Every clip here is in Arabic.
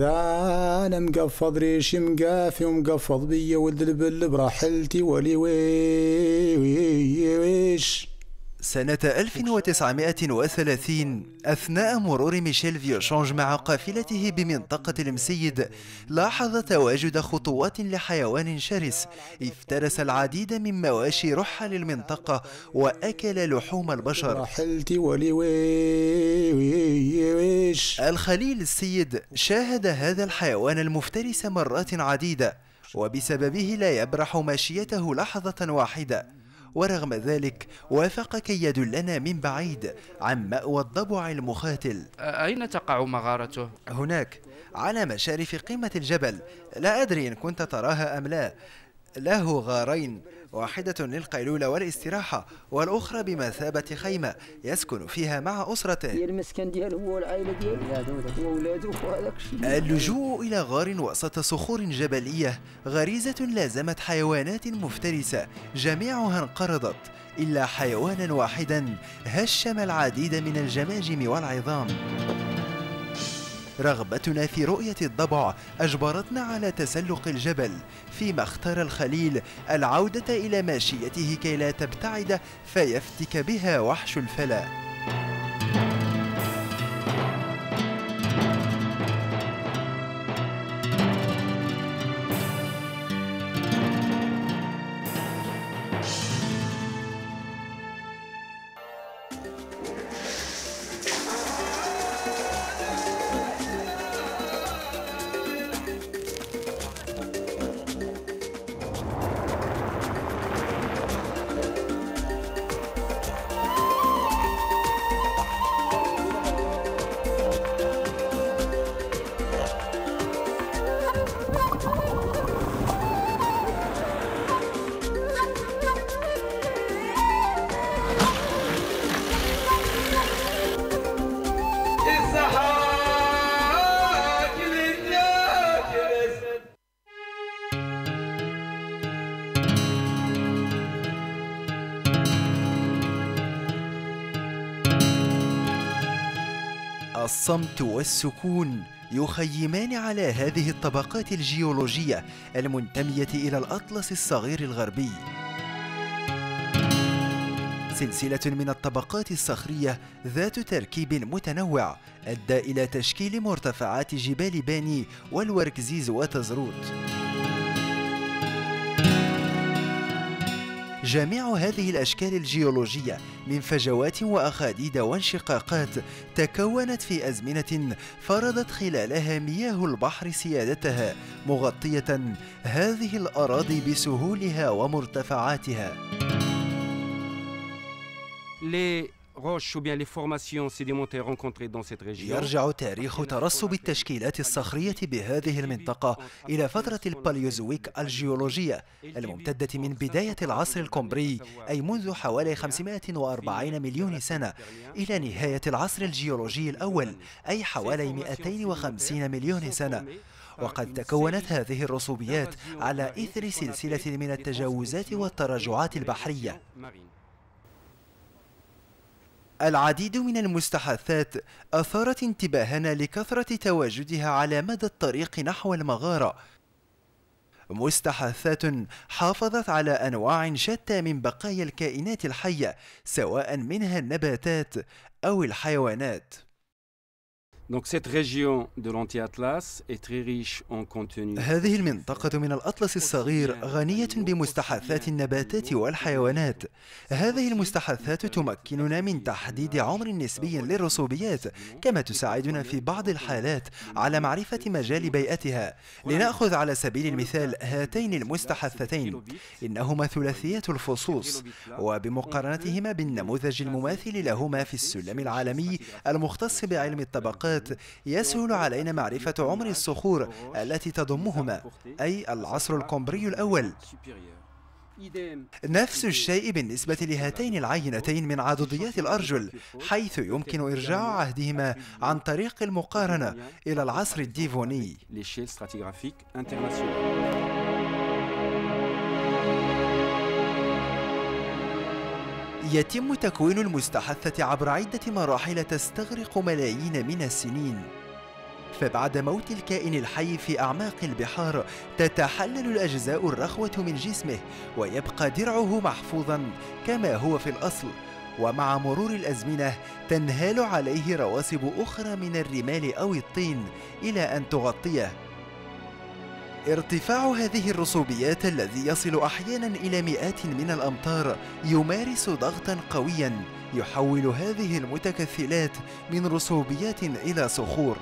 ذا أنا مقفض ريشي مقافي ومقفض بيا ولد البل براحلتي ولي ويش. سنة 1930 أثناء مرور ميشيل فيوشونج مع قافلته بمنطقة المسيد لاحظ تواجد خطوات لحيوان شرس. افترس العديد من مواشي رحل المنطقة وأكل لحوم البشر. الخليل السيد شاهد هذا الحيوان المفترس مرات عديدة وبسببه لا يبرح ماشيته لحظة واحدة. ورغم ذلك وافق كي يدلنا من بعيد عن مأوى الضبع المخاتل. أين تقع مغارته؟ هناك على مشارف قمة الجبل. لا أدري إن كنت تراها أم لا. له غارين واحدة للقيلولة والاستراحة والأخرى بمثابة خيمة يسكن فيها مع أسرته. المسكن ديالو هو العائلة ديالو. وولادو وهذاك الشيء. اللجوء إلى غار وسط صخور جبلية غريزة لازمت حيوانات مفترسة جميعها انقرضت إلا حيوانا واحدا هشم العديد من الجماجم والعظام. رغبتنا في رؤية الضبع أجبرتنا على تسلق الجبل. فيما اختار الخليل العودة إلى ماشيته كي لا تبتعد فيفتك بها وحش الفلا الصمت والسكون يخيمان على هذه الطبقات الجيولوجية المنتمية إلى الأطلس الصغير الغربي. سلسلة من الطبقات الصخرية ذات تركيب متنوع أدى إلى تشكيل مرتفعات جبال باني والوركزيز وتزروت. جميع هذه الأشكال الجيولوجية من فجوات وأخاديد وانشقاقات تكونت في أزمنة فرضت خلالها مياه البحر سيادتها مغطية هذه الأراضي بسهولها ومرتفعاتها. Roches ou bien les formations sédimentaires rencontrées dans cette région يرجع تاريخ ترسب التشكيلات الصخرية بهذه المنطقة إلى فترة الباليوزويك الجيولوجية الممتدة من بداية العصر الكامبري أي منذ حوالي 540 مليون سنة إلى نهاية العصر الجيولوجي الأول أي حوالي 250 مليون سنة. وقد تكونت هذه الرسوبيات على إثر سلسلة من التجاوزات والتراجعات البحرية. العديد من المستحثات أثارت انتباهنا لكثرة تواجدها على مدى الطريق نحو المغارة. مستحثات حافظت على أنواع شتى من بقايا الكائنات الحية سواء منها النباتات أو الحيوانات. Donc cette région de l'anti-Atlas est très riche en contenu. هذه المنطقة من الأطلس الصغير غنية بمستحثات النباتات والحيوانات. هذه المستحثات تمكننا من تحديد عمر نسبي للرسوبيات كما تساعدنا في بعض الحالات على معرفة مجال بيئتها. لنأخذ على سبيل المثال هاتين المستحثتين إنهما ثلاثيات الفصوص وبمقارنتهما بالنموذج المماثل لهما في السلم العالمي المختص بعلم الطبقات يسهل علينا معرفة عمر الصخور التي تضمهما أي العصر الكومبري الأول. نفس الشيء بالنسبة لهاتين العينتين من عضديات الأرجل حيث يمكن إرجاع عهدهما عن طريق المقارنة إلى العصر الديفوني. يتم تكوين المستحثة عبر عدة مراحل تستغرق ملايين من السنين. فبعد موت الكائن الحي في أعماق البحار تتحلل الأجزاء الرخوة من جسمه ويبقى درعه محفوظا كما هو في الأصل. ومع مرور الأزمنة تنهال عليه رواسب أخرى من الرمال أو الطين إلى أن تغطيه. ارتفاع هذه الرسوبيات الذي يصل أحيانا إلى مئات من الأمتار يمارس ضغطا قويا يحول هذه المتكثلات من رسوبيات إلى صخور.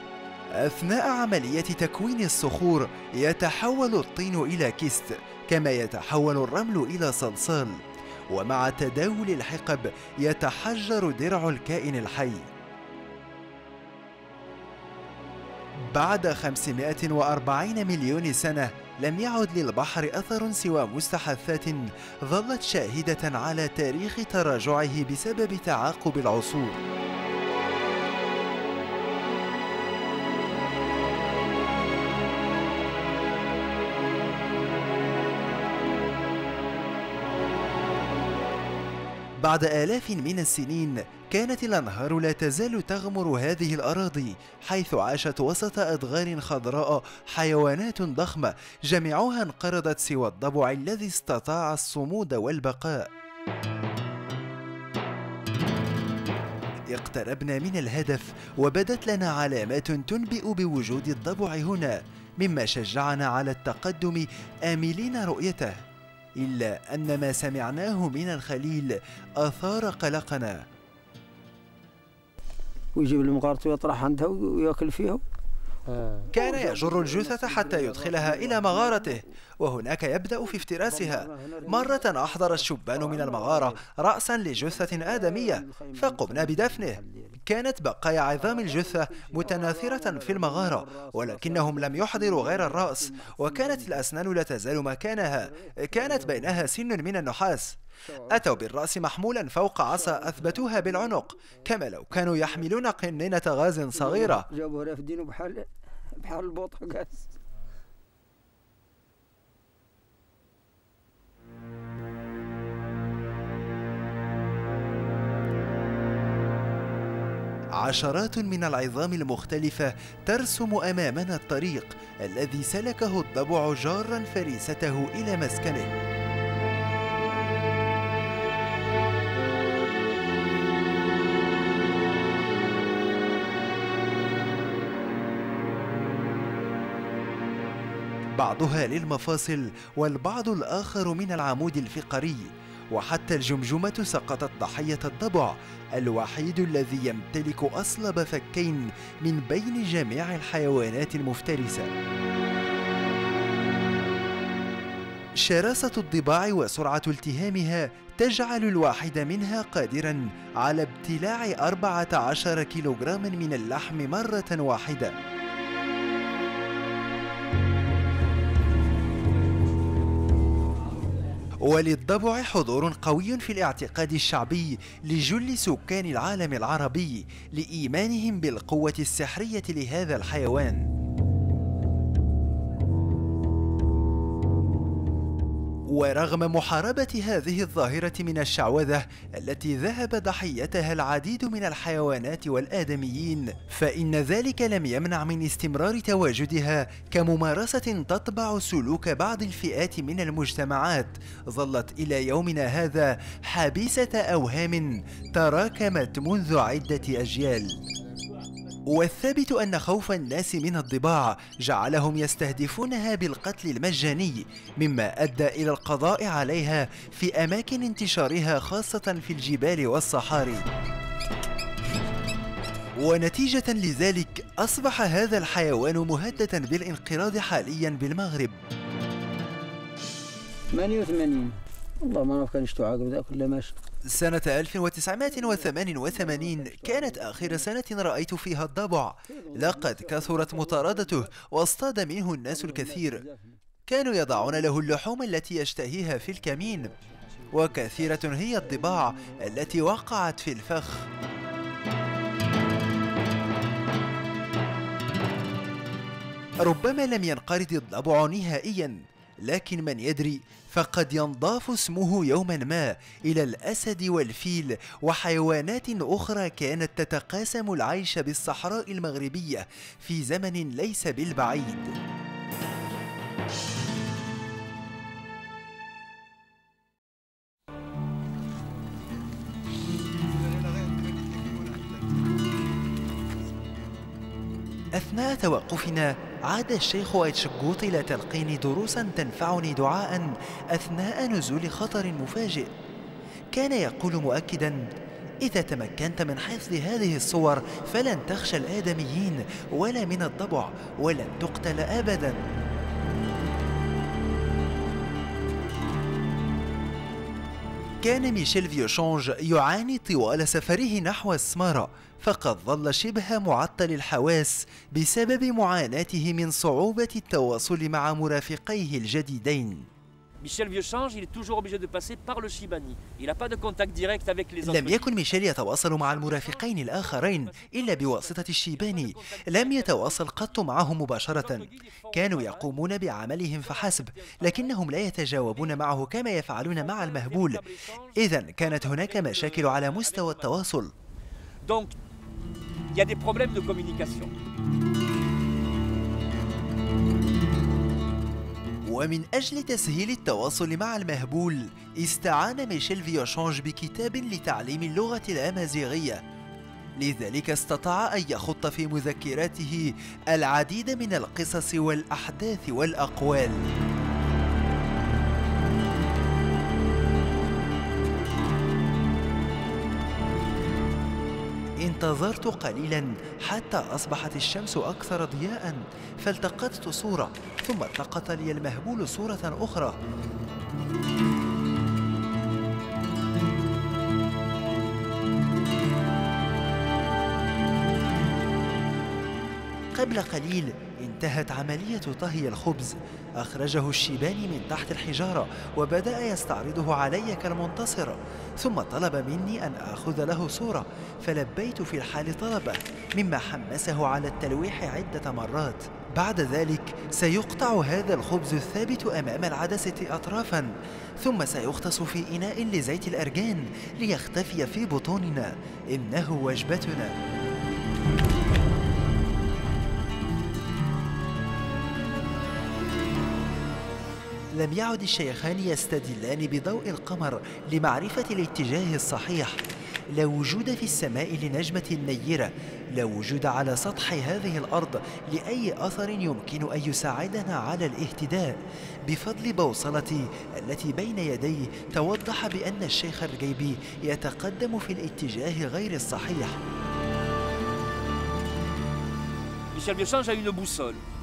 أثناء عملية تكوين الصخور يتحول الطين إلى كيست كما يتحول الرمل إلى صلصال. ومع تداول الحقب يتحجر درع الكائن الحي. بعد 540 مليون سنة لم يعد للبحر أثر سوى مستحثات ظلت شاهدة على تاريخ تراجعه بسبب تعاقب العصور. بعد آلاف من السنين كانت الأنهار لا تزال تغمر هذه الأراضي حيث عاشت وسط أدغال خضراء حيوانات ضخمة جميعها انقرضت سوى الضبع الذي استطاع الصمود والبقاء. اقتربنا من الهدف وبدت لنا علامات تنبئ بوجود الضبع هنا مما شجعنا على التقدم آملين رؤيته. إلا أن ما سمعناه من الخليل أثار قلقنا. ويجيب المغارة ويطرح عندها ويأكل فيها. كان يجر الجثة حتى يدخلها إلى مغارته وهناك يبدأ في افتراسها. مرة أحضر الشبان من المغارة رأسا لجثة آدمية فقمنا بدفنه. كانت بقايا عظام الجثة متناثرة في المغارة ولكنهم لم يحضروا غير الرأس وكانت الأسنان لا تزال مكانها. كانت بينها سن من النحاس. أتوا بالرأس محمولا فوق عصا أثبتوها بالعنق كما لو كانوا يحملون قنينة غاز صغيرة. بحال البوطقاس عشرات من العظام المختلفة ترسم أمامنا الطريق الذي سلكه الضبع جارا فريسته إلى مسكنه. بعضها للمفاصل والبعض الآخر من العمود الفقري وحتى الجمجمة سقطت ضحية الضبع الوحيد الذي يمتلك أصلب فكين من بين جميع الحيوانات المفترسة. شراسة الضباع وسرعة التهامها تجعل الواحد منها قادرا على ابتلاع 14 كيلوغراما من اللحم مرة واحدة. وللضبع حضور قوي في الاعتقاد الشعبي لجل سكان العالم العربي لإيمانهم بالقوة السحرية لهذا الحيوان. ورغم محاربة هذه الظاهرة من الشعوذة التي ذهب ضحيتها العديد من الحيوانات والآدميين فإن ذلك لم يمنع من استمرار تواجدها كممارسة تطبع سلوك بعض الفئات من المجتمعات. ظلت إلى يومنا هذا حابسة أوهام تراكمت منذ عدة أجيال. والثابت أن خوف الناس من الضباع جعلهم يستهدفونها بالقتل المجاني مما أدى إلى القضاء عليها في أماكن انتشارها خاصة في الجبال والصحاري. ونتيجة لذلك أصبح هذا الحيوان مهددا بالانقراض حاليا بالمغرب. 88 والله ما نعرف كان يشتو عاقب ذاك ولا ماشي. سنة 1988 كانت آخر سنة رأيت فيها الضبع. لقد كثرت مطاردته واصطاد منه الناس الكثير. كانوا يضعون له اللحوم التي يشتهيها في الكمين. وكثيرة هي الضباع التي وقعت في الفخ. ربما لم ينقرض الضبع نهائيا. لكن من يدري فقد ينضاف اسمه يوما ما إلى الأسد والفيل وحيوانات أخرى كانت تتقاسم العيش بالصحراء المغربية في زمن ليس بالبعيد. أثناء توقفنا عاد الشيخ أيتشقوط إلى تلقين دروسا تنفعني دعاء أثناء نزول خطر مفاجئ. كان يقول مؤكدا إذا تمكنت من حفظ هذه الصور فلن تخشى الآدميين ولا من الضبع ولن تقتل أبدا. كان ميشيل فيوشونج يعاني طوال سفره نحو السمارة فقد ظل شبه معطل الحواس بسبب معاناته من صعوبة التواصل مع مرافقيه الجديدين. Michel Vieuxchange, il est toujours obligé de passer par le Shibani. Il n'a pas de contact direct avec les. لم يكن ميشيل يتواصل مع المرافقين الآخرين إلا بواسطة الشيباني لم يتواصل قط معهم مباشرة كانوا يقومون بعملهم فحسب لكنهم لا يتجاوبون معه كما يفعلون مع المهبول إذا كانت هناك مشاكل على مستوى التواصل Donc, il y a des problèmes de communication. ومن أجل تسهيل التواصل مع المهبول استعان ميشيل فيوشونج بكتاب لتعليم اللغة الأمازيغية. لذلك استطاع أن يخط في مذكراته العديد من القصص والأحداث والأقوال. انتظرت قليلا حتى أصبحت الشمس أكثر ضياء فالتقطت صورة ثم التقط لي المهبول صورة أخرى. قبل قليل انتهت عملية طهي الخبز. أخرجه الشيباني من تحت الحجارة وبدأ يستعرضه علي كالمنتصر. ثم طلب مني أن آخذ له صورة فلبيت في الحال طلبه مما حمسه على التلويح عدة مرات. بعد ذلك سيقطع هذا الخبز الثابت أمام العدسة أطرافا ثم سيغطس في إناء لزيت الأرجان ليختفي في بطوننا. إنه وجبتنا. لم يعد الشيخان يستدلان بضوء القمر لمعرفة الاتجاه الصحيح. لا وجود في السماء لنجمة نيرة لا وجود على سطح هذه الأرض لأي أثر يمكن أن يساعدنا على الاهتداء. بفضل بوصلتي التي بين يدي توضح بأن الشيخ الرقيبي يتقدم في الاتجاه غير الصحيح. Michel Vieuxchange a une boussole.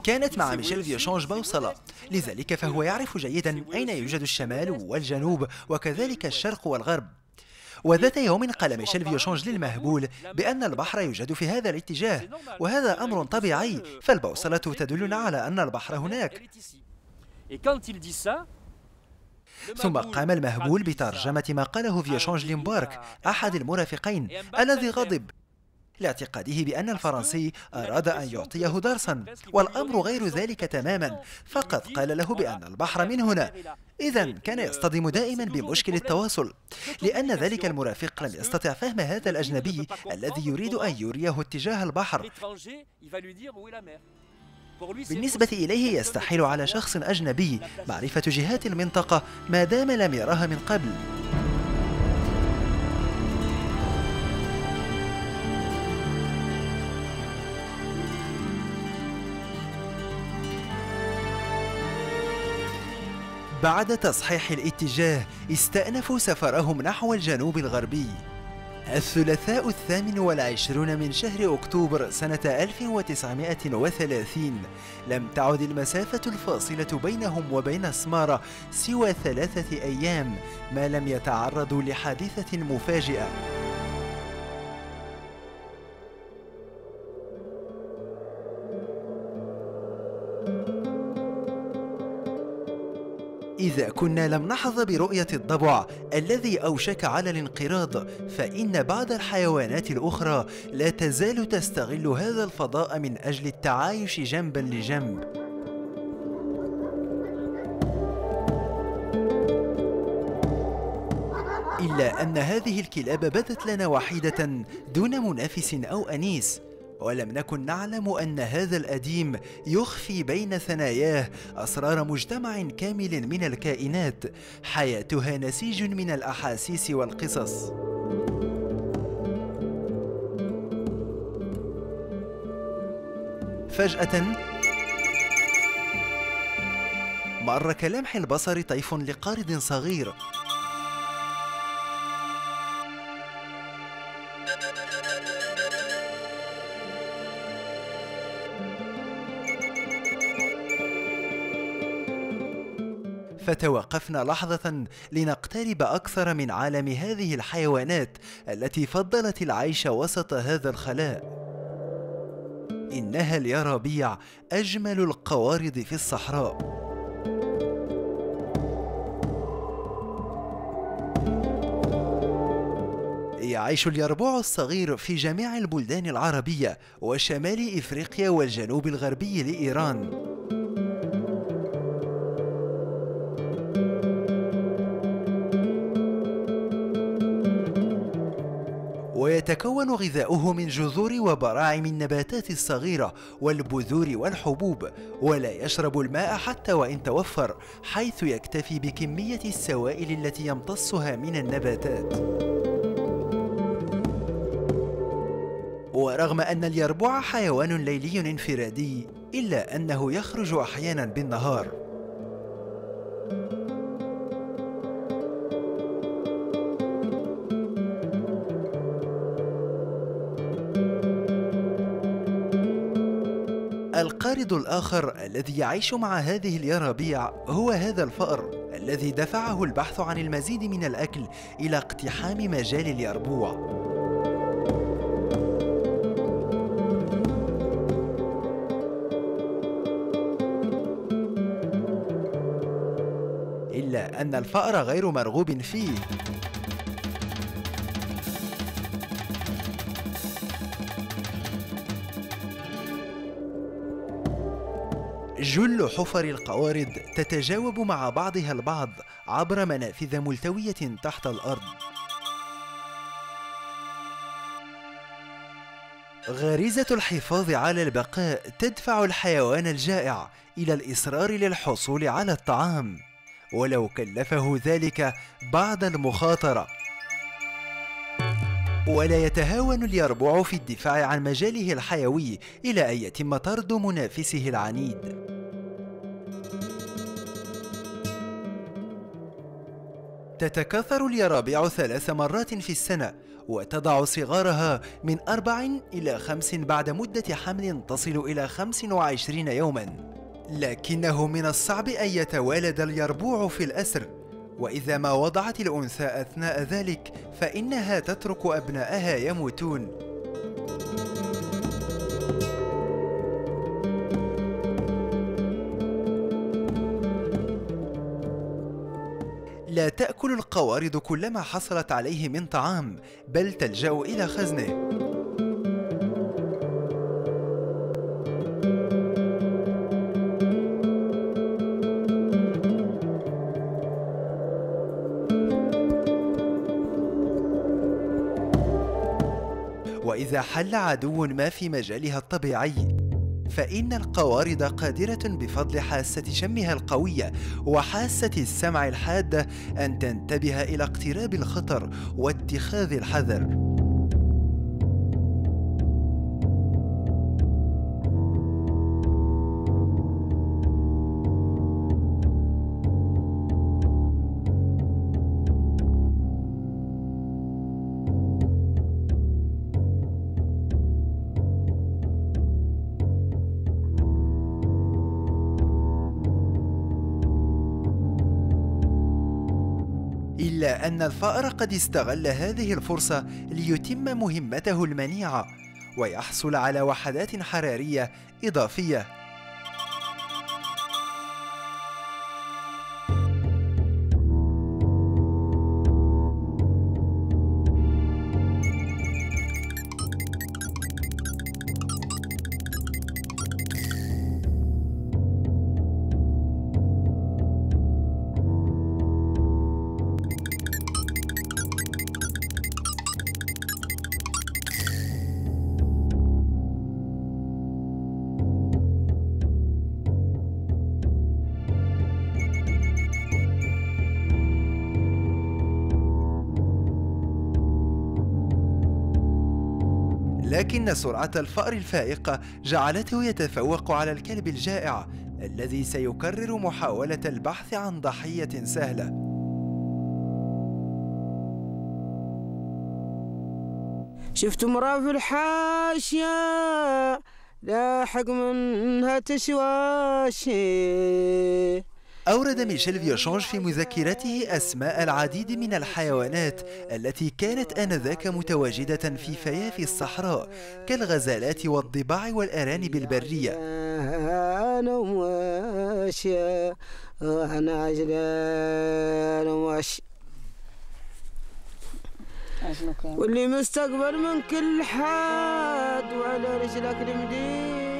كانت مع ميشيل فيوشونج بوصلة. لذلك فهو يعرف جيدا أين يوجد الشمال والجنوب وكذلك الشرق والغرب. وذات يوم قال ميشيل فيوشونج للمهبول بأن البحر يوجد في هذا الاتجاه وهذا أمر طبيعي فالبوصلة تدلنا على أن البحر هناك. ثم قام المهبول بترجمة ما قاله فيوشونج لمبارك أحد المرافقين الذي غضب. لاعتقاده بأن الفرنسي أراد أن يعطيه درسا والأمر غير ذلك تماما. فقد قال له بأن البحر من هنا. إذا كان يصطدم دائما بمشكل التواصل. لأن ذلك المرافق لم يستطع فهم هذا الأجنبي الذي يريد أن يريه اتجاه البحر. بالنسبة. إليه يستحيل على شخص أجنبي معرفة جهات المنطقة ما دام لم يرها من قبل. بعد تصحيح الاتجاه استأنفوا سفرهم نحو الجنوب الغربي. الثلاثاء الثامن والعشرون من شهر أكتوبر سنة 1930 لم تعد المسافة الفاصلة بينهم وبين سمارة سوى ثلاثة أيام ما لم يتعرضوا لحادثة مفاجئة. إذا كنا لم نحظ برؤية الضبع الذي أوشك على الانقراض فإن بعض الحيوانات الأخرى لا تزال تستغل هذا الفضاء من أجل التعايش جنبا لجنب. إلا أن هذه الكلاب بدت لنا وحيدة دون منافس أو أنيس. ولم نكن نعلم أن هذا الأديم يخفي بين ثناياه أسرار مجتمع كامل من الكائنات. حياتها نسيج من الأحاسيس والقصص. فجأة مر كلمح البصر طيف لقارد صغير. فتوقفنا لحظة لنقترب أكثر من عالم هذه الحيوانات التي فضلت العيش وسط هذا الخلاء. إنها اليرابيع أجمل القوارض في الصحراء. يعيش اليربوع الصغير في جميع البلدان العربية وشمال إفريقيا والجنوب الغربي لإيران. ويتكون غذاؤه من جذور وبراعم النباتات الصغيرة والبذور والحبوب ولا يشرب الماء حتى وإن توفر حيث يكتفي بكمية السوائل التي يمتصها من النباتات. ورغم أن اليربوع حيوان ليلي انفرادي إلا أنه يخرج أحيانا بالنهار. القارد الآخر الذي يعيش مع هذه اليرابيع هو هذا الفأر الذي دفعه البحث عن المزيد من الأكل إلى اقتحام مجال اليربوع. إلا أن الفأر غير مرغوب فيه. جل حفر القوارض تتجاوب مع بعضها البعض عبر منافذ ملتوية تحت الأرض. غريزة الحفاظ على البقاء تدفع الحيوان الجائع إلى الإصرار للحصول على الطعام ولو كلفه ذلك بعد المخاطرة. ولا يتهاون اليربوع في الدفاع عن مجاله الحيوي إلى أن يتم طرد منافسه العنيد. تتكاثر اليرابيع ثلاث مرات في السنة وتضع صغارها من أربع إلى خمس بعد مدة حمل تصل إلى خمس وعشرين يوما. لكنه من الصعب أن يتوالد اليربوع في الأسر وإذا ما وضعت الأنثى أثناء ذلك فإنها تترك أبنائها يموتون. تأكل القوارض كل ما حصلت عليه من طعام بل تلجأ إلى خزنه. وإذا حل عدو ما في مجالها الطبيعي فإن القوارض قادرة بفضل حاسة شمها القوية وحاسة السمع الحادة أن تنتبه إلى اقتراب الخطر واتخاذ الحذر. أن الفأر قد استغل هذه الفرصة ليتم مهمته المنيعة ويحصل على وحدات حرارية إضافية. لكن سرعة الفأر الفائقة جعلته يتفوق على الكلب الجائع الذي سيكرر محاولة البحث عن ضحية سهلة. شفت مرأة في الحاشية لاحق منها تشواشي. أورد ميشيل فيوشونج في مذكرته أسماء العديد من الحيوانات التي كانت آنذاك متواجدة في فيافي الصحراء كالغزالات والضباع والأرانب البرية. واللي مستقبل من كل حاد وعلى رجلك المدينة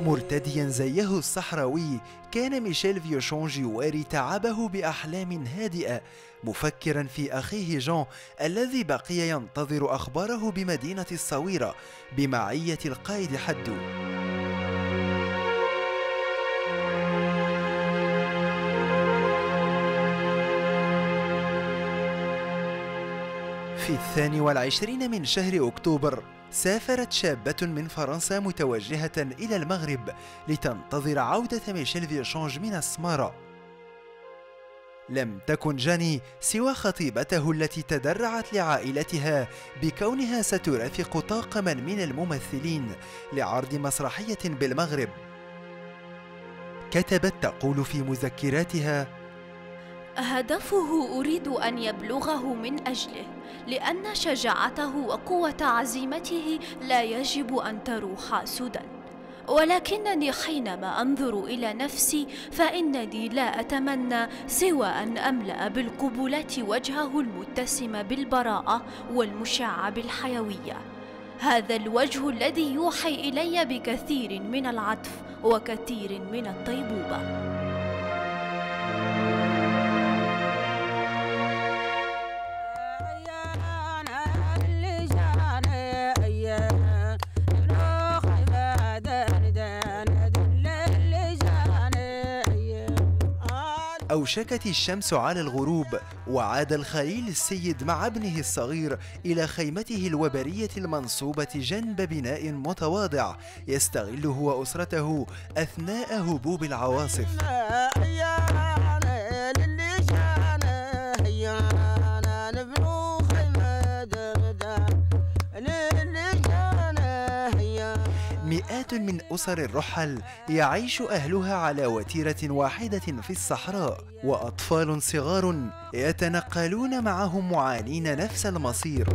مرتديا زيه الصحراوي كان ميشيل فيوشونج يواري تعبه بأحلام هادئة مفكرا في أخيه جون الذي بقي ينتظر أخباره بمدينة الصويرة بمعية القائد حدو. في الثاني والعشرين من شهر أكتوبر سافرت شابة من فرنسا متوجهة إلى المغرب لتنتظر عودة ميشيل فيشونج من السمارة. لم تكن جاني سوى خطيبته التي تدرعت لعائلتها بكونها سترافق طاقما من الممثلين لعرض مسرحية بالمغرب. كتبت تقول في مذكراتها هدفه أريد أن يبلغه من أجله. لأن شجاعته وقوة عزيمته لا يجب أن تروح سدى. ولكنني حينما أنظر إلى نفسي فإنني لا أتمنى سوى أن أملأ بالقبلات وجهه المتسم بالبراءة والمشع بالحيوية. هذا الوجه الذي يوحي إلي بكثير من العطف وكثير من الطيبوبه أوشكت الشمس على الغروب وعاد الخليل السيد مع ابنه الصغير إلى خيمته الوبرية المنصوبة جنب بناء متواضع يستغله وأسرته أثناء هبوب العواصف. من أسر الرحل يعيش أهلها على وتيرة واحدة في الصحراء وأطفال صغار يتنقلون معهم معانين نفس المصير.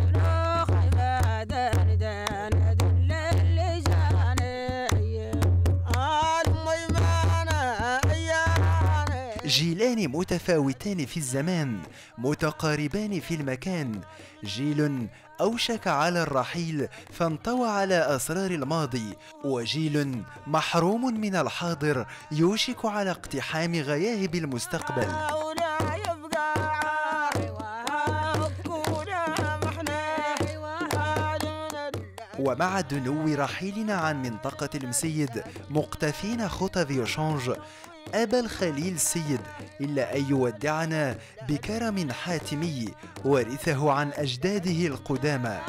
جيلان متفاوتان في الزمان متقاربان في المكان. جيل أوشك على الرحيل فانطوى على أسرار الماضي وجيل محروم من الحاضر يوشك على اقتحام غياهب المستقبل. ومع دنو رحيلنا عن منطقة المسيد مقتفين خطى فيوشانج أبى الخليل سيد إلا أن يودعنا بكرم حاتمي ورثه عن أجداده القدامى.